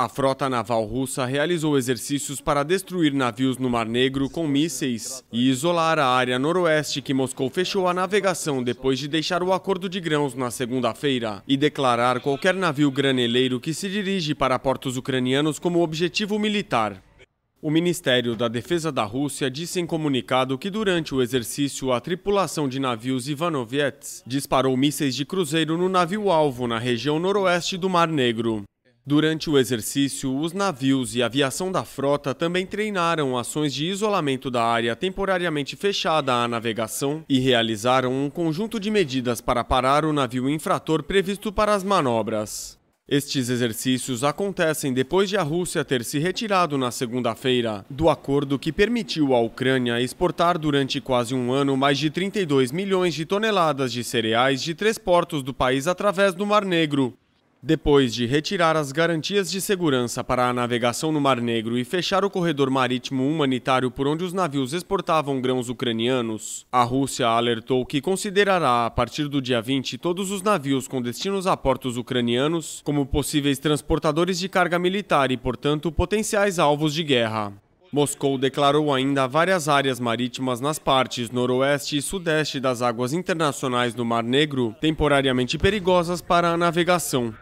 A frota naval russa realizou exercícios para destruir navios no Mar Negro com mísseis e isolar a área noroeste que Moscou fechou a navegação depois de deixar o acordo de grãos na segunda-feira e declarar qualquer navio graneleiro que se dirige para portos ucranianos como objetivo militar. O Ministério da Defesa da Rússia disse em comunicado que durante o exercício a tripulação de navios Ivanovets disparou mísseis de cruzeiro no navio-alvo na região noroeste do Mar Negro. Durante o exercício, os navios e a aviação da frota também treinaram ações de isolamento da área temporariamente fechada à navegação e realizaram um conjunto de medidas para parar o navio infrator previsto para as manobras. Estes exercícios acontecem depois de a Rússia ter se retirado na segunda-feira do acordo que permitiu à Ucrânia exportar durante quase um ano mais de 32 milhões de toneladas de cereais de três portos do país através do Mar Negro. Depois de retirar as garantias de segurança para a navegação no Mar Negro e fechar o corredor marítimo humanitário por onde os navios exportavam grãos ucranianos, a Rússia alertou que considerará a partir do dia 20 todos os navios com destinos a portos ucranianos como possíveis transportadores de carga militar e, portanto, potenciais alvos de guerra. Moscou declarou ainda várias áreas marítimas nas partes noroeste e sudeste das águas internacionais do Mar Negro temporariamente perigosas para a navegação.